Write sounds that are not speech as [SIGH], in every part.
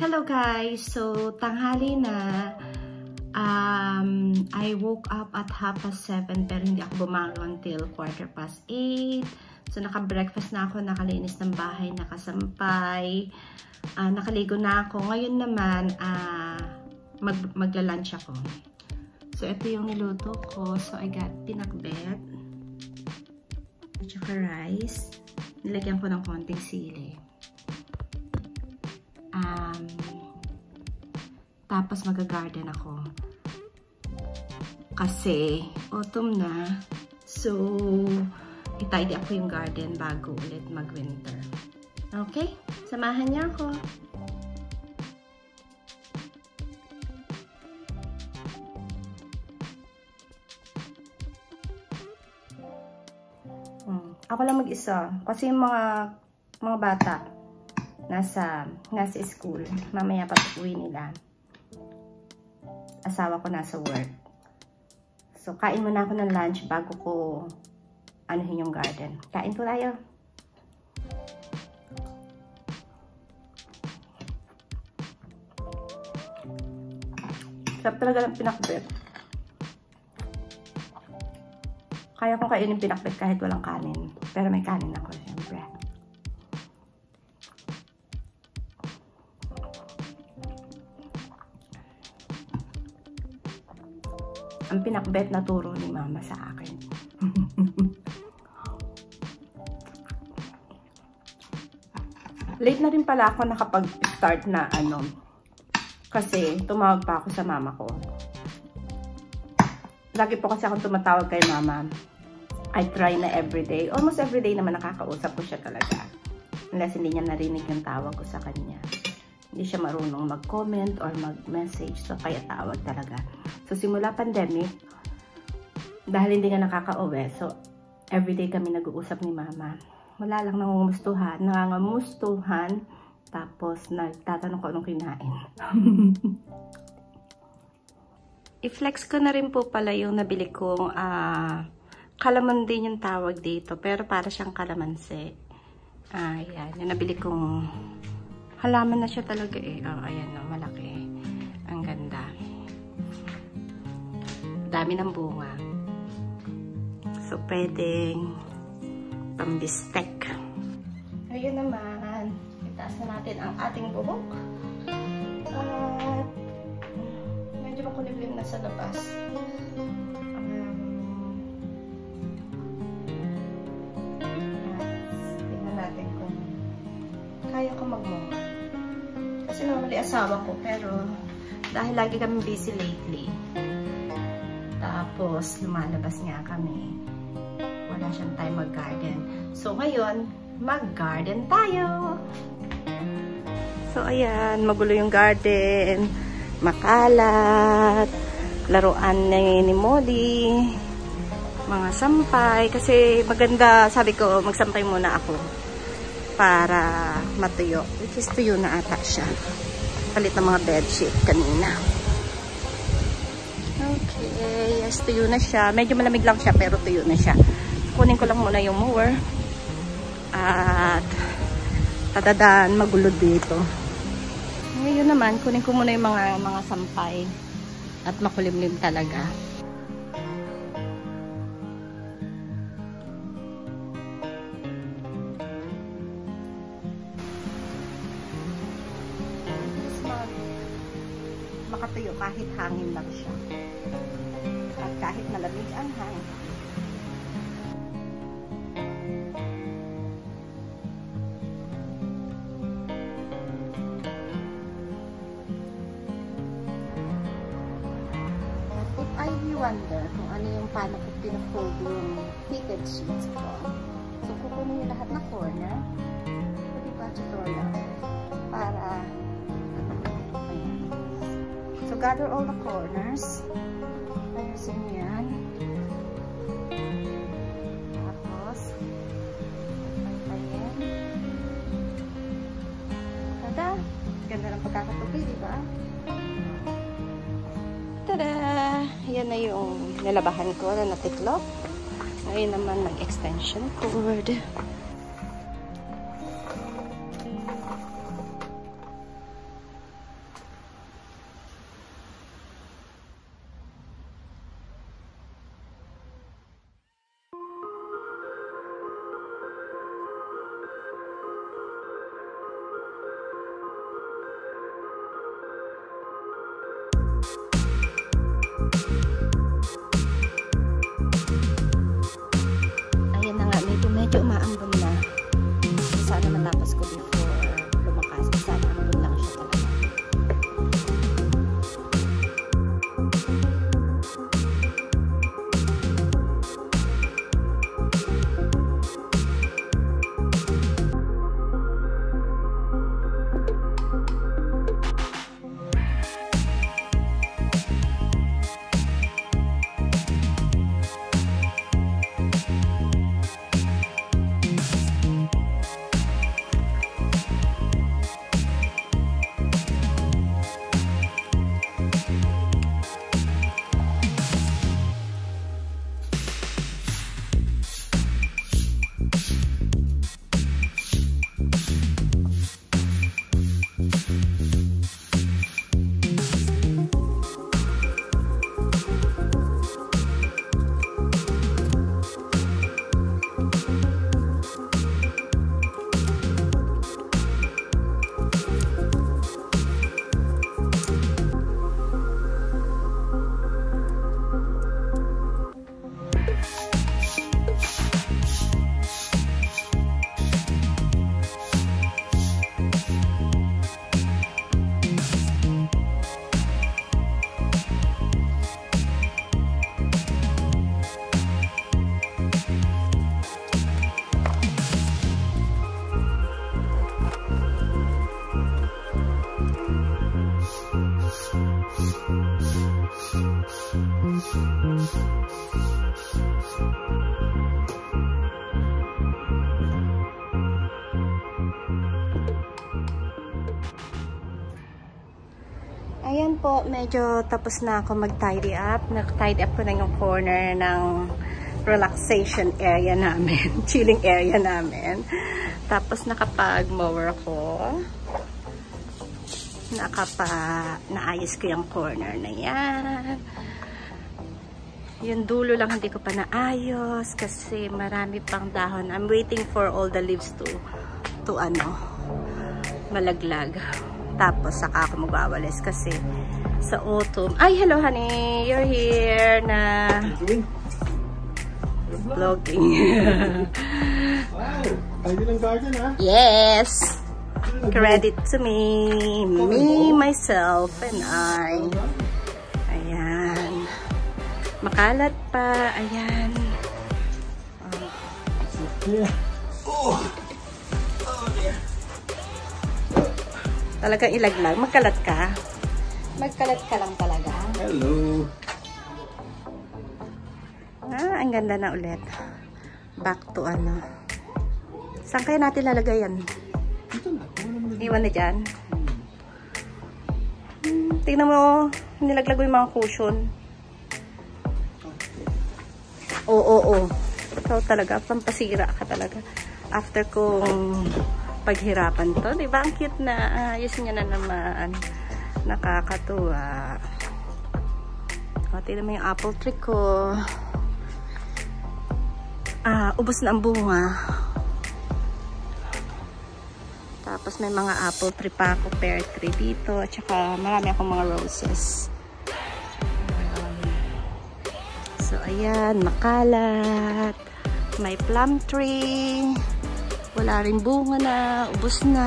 Hello guys! So, tanghali na. Um, I woke up at half past 7 pero hindi ako bumangon until quarter past 8. So, naka-breakfast na ako, nakalinis ng bahay, nakasampay, uh, nakaligo na ako. Ngayon naman, uh, mag magla-lunch ako. So, ito yung niluto ko. So, I got pinakbet at saka rice. Nilagyan ko ng konting sili. Um, tapos mag-garden ako. Kasi autumn na. So, itidy up ko yung garden bago ulit mag-winter. Okay? Samahan niya ako. Hmm. Ako lang mag-isa. Kasi yung mga mga bata nasa nasa school. Mamaya pa uwi nila asawa ko nasa work. So, kain muna ako ng lunch bago ko anuhin yung garden. Kain po tayo. Sarap talaga ng pinakbet. Kaya kong kainin pinakbet kahit walang kanin. Pero may kanin ako, syempre. Ang pinakbet na turo ni mama sa akin. Late na rin pala ako nakapag-start na ano. Kasi tumawag pa ako sa mama ko. Lagi po kasi akong tumatawag kay mama. I try na everyday. Almost everyday naman nakakausap ko siya talaga. Unless hindi niya narinig yung tawag ko sa kanya. Hindi siya marunong mag-comment or mag-message. So, kaya tawag talaga. So, simula pandemic, dahil hindi nga nakaka-uwi, so, everyday kami nag-uusap ni mama. Wala lang nangumustuhan, nangangamustuhan, tapos nagtatanong ko anong kinain. [LAUGHS] I-flex ko na rin po pala yung nabili kong uh, kalaman din yung tawag dito, pero para siyang kalamansi. Ayan, yung nabili kong halaman na siya talaga eh. Oh, ayan, no, malaki. Ang ganda dami ng bunga. So, pwedeng pambistek. Ayun naman. Itaas na natin ang ating buhok. At medyo makulimlim na sa labas. Um, kaya ko magmumma. Kasi normally asawa ko, pero dahil lagi kami busy lately, tapos, lumalabas nga kami. Wala siyang time mag-garden. So, ngayon, mag-garden tayo! So, ayan, magulo yung garden. Makalat. Laruan ni, ni Molly. Mga sampay. Kasi maganda, sabi ko, magsampay muna ako. Para matuyo. Which is tuyo na ata siya. Palit ng mga bedsheet kanina. Okay, yes, tuyo na siya. Medyo malamig lang siya, pero tuyo na siya. Kunin ko lang muna yung mower. At, tadadaan, magulo dito. Ngayon naman, kunin ko muna yung mga, mga sampay. At makulimlim talaga. Makatuyo kahit hangin lang siya. At kahit malamig ang hangin. I wonder kung ano yung paano ko pinafold yung fitted sheets ko, so kukunin yung lahat na corner, pwede pa tutorial? Para So gather all the corners. Ayusin yan. Tapos, pantayin. Tada! Ganda ng pagkakatupi, di ba? Tada! Yan na yung nilabahan ko na natiklop. Ngayon naman mag-extension cord. Ayan po, medyo tapos na ako mag-tidy up. Nag-tidy up ko na yung corner ng relaxation area namin. [LAUGHS] Chilling area namin. Tapos nakapag-mower ako. Nakapa, naayos ko yung corner na yan. Yung dulo lang hindi ko pa naayos kasi marami pang dahon. I'm waiting for all the leaves to to ano, malaglag. Tapos, saka ako magwawalis kasi sa autumn. Ay, hello honey! You're here na vlogging. wow! Pwede ng garden ha? Yes! Credit to me. Me, myself, and I. Ayan. Makalat pa. Ayan. Yeah. Oh! Talagang ilaglag. Magkalat ka. Magkalat ka lang talaga. Hello. Ah, ang ganda na ulit. Back to ano. Saan kaya natin lalagay yan? Iwan na dyan. Hmm, tingnan mo, nilaglag yung mga cushion. Oo, oo, oo. Ikaw talaga, pampasira ka talaga. After kong paghirapan to. Diba? Ang cute na. Ayos niya na naman. Nakakatuwa. O, tignan mo yung apple tree ko. Ah, ubos na ang bunga. Tapos may mga apple tree pa ako, pear tree dito. At saka marami akong mga roses. So, ayan, makalat. May plum tree. Wala rin bunga na. Ubus na.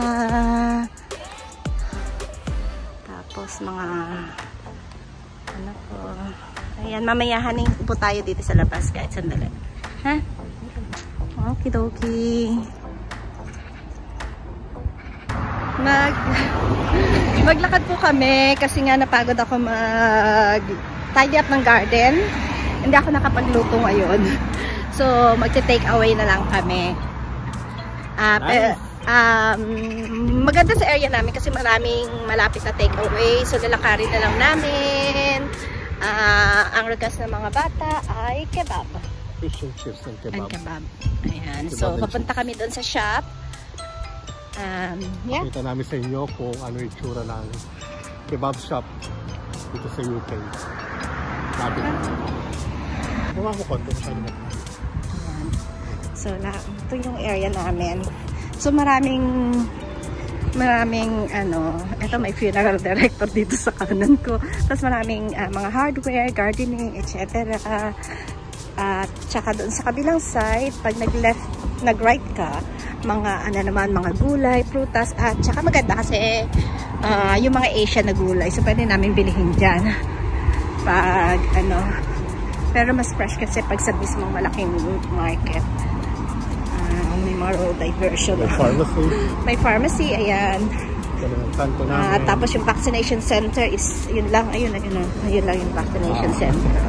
Tapos mga ano po. Ayan, mamaya haning po tayo dito sa labas kahit sandali. Ha? Okidoki. Mag [LAUGHS] maglakad po kami kasi nga napagod ako mag tidy up ng garden. Hindi ako nakapagluto ngayon. [LAUGHS] So, magte-take away na lang kami. Uh, nice. um, maganda sa area namin kasi maraming malapit na take away. So, lalakarin na lang namin. Uh, ang request ng mga bata ay kebab. Fish and chips and kebab. And kebab. Ayan. Kebab so, papunta kami doon sa shop. Um, yeah. Kita namin sa inyo kung ano yung itsura ng kebab shop dito sa UK. Sabi ko. Kung ako konti, masyado. So, na, ito yung area namin. So, maraming maraming ano, ito may funeral director dito sa kanan ko. Tapos maraming uh, mga hardware, gardening, etc. Uh, at saka doon sa kabilang side, pag nag-left, nag-right ka, mga ano naman, mga gulay, prutas, at saka maganda kasi uh, yung mga Asian na gulay. So, pwede namin bilihin dyan. Pag ano, pero mas fresh kasi pag sa mismong malaking market road diversion. May pharmacy. [LAUGHS] May pharmacy, ayan. Kanto uh, tapos yung vaccination center is, yun lang, ayun, ayun, ayun, ayun lang yung vaccination ah. center.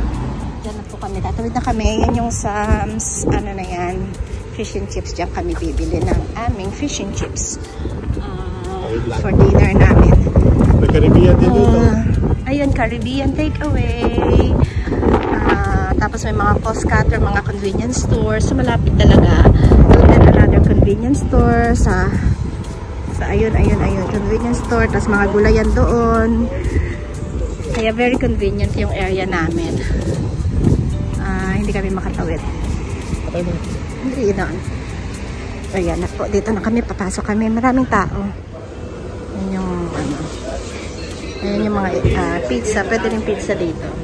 Diyan na po kami, tatawid na kami. Yan yung Sam's, ano na yan, fish and chips. Diyan kami bibili ng aming fish and chips. Uh, for dinner namin. May Caribbean din dito. Uh, ayun, Caribbean takeaway. Tapos may mga cost cutter, mga convenience stores. So, malapit talaga. Convenience store sa sa ayun ayun ayun. Convenience store tapos mga gulayan doon. Kaya very convenient yung area namin. Uh, hindi kami makatawid. Hindi doon ayan na po. Dito na kami. Papasok kami. Maraming tao. Yun yung ano ayun yung mga uh, pizza. Pwede rin pizza dito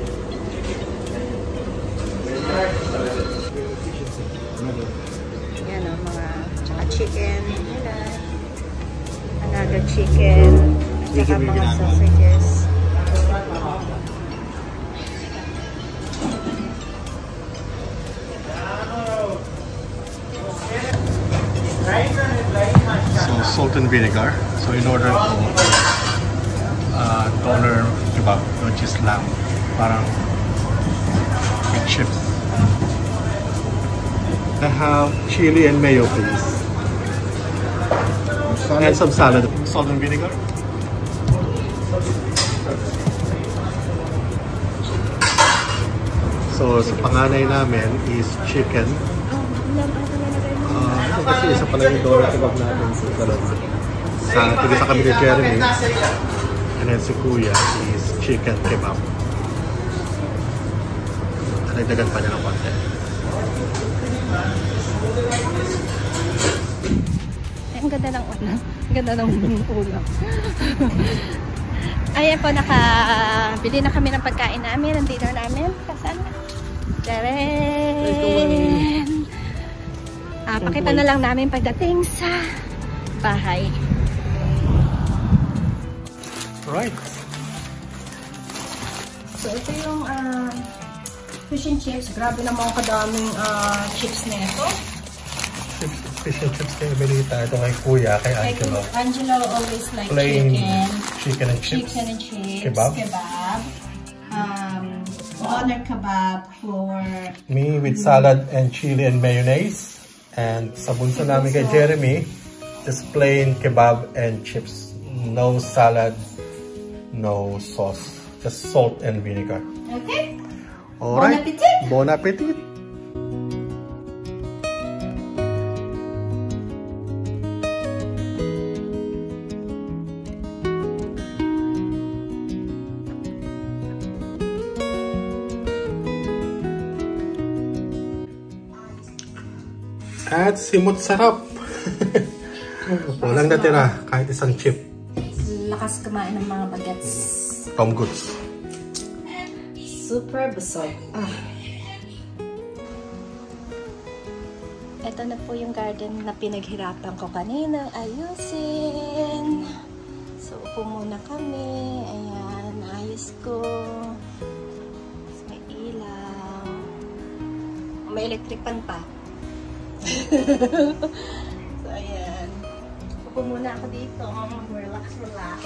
Another chicken. Saka mga sausages. So salt and vinegar. So in order to uh, dollar kebab, which is lamb, parang chips. I have chili and mayo, please. And some salad. Salt and vinegar. So, sa panganay namin is chicken. Ito kasi isa pala yung doner kebab natin sa dalawa. Sa, tiga sa kami ni Jeremy. And then si Kuya is chicken kebab. Nagdagan pa niya ng konti. Ang ganda ng ulam. Ang ganda ng ulam. Ayan po, nakabili na kami ng pagkain namin, ng dinner namin. Kasama. Taren! Ah, pakita na lang namin pagdating sa bahay. Right. So, ito yung ah, fish and chips. Grabe naman kadaming ah, chips na ito. Chips, fish and chips kay Belita. Ito kay Kuya, kay Angelo. Angelo always like Plain chicken. chicken and chips. Chicken and chips. Kebab. Kebab. Um, doner kebab for Me with salad and chili and mayonnaise. And sa bunso namin kay Jeremy, just plain kebab and chips. No salad, no sauce. Just salt and vinegar. Okay? Alright. appetit! Bon appetit! At simot sarap. [LAUGHS] Walang natira kahit isang chip. Lakas kumain ng mga bagets. Tom Goods. Super busog. Ah. Ito na po yung garden na pinaghirapan ko kanina ayusin. So, upo muna kami. Ayan, ayos ko. Tapos may ilaw. May electric pan pa. [LAUGHS] so, ayan. Upo muna ako dito. Relax, relax.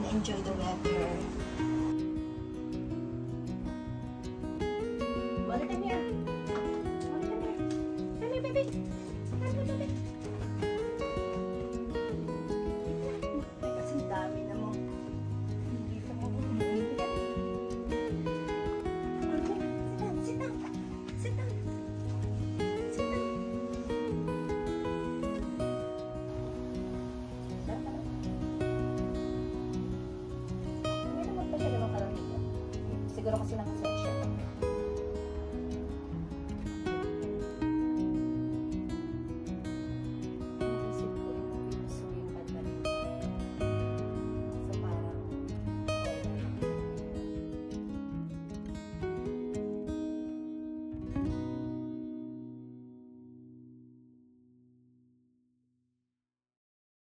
And enjoy the weather. Siguro kasi naka